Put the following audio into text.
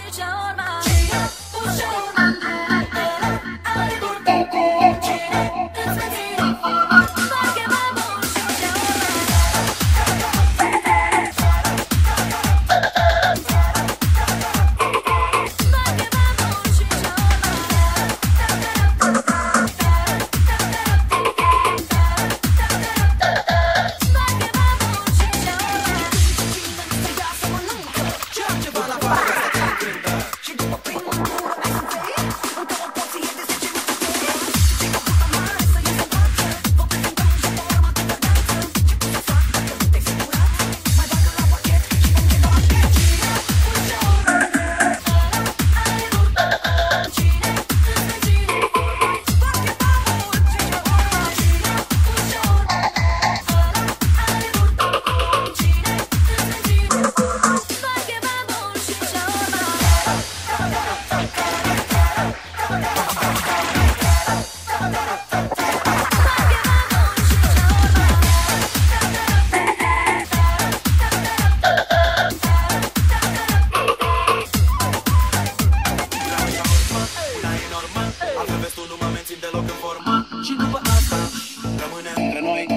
去找嘛？只要不嫌麻烦。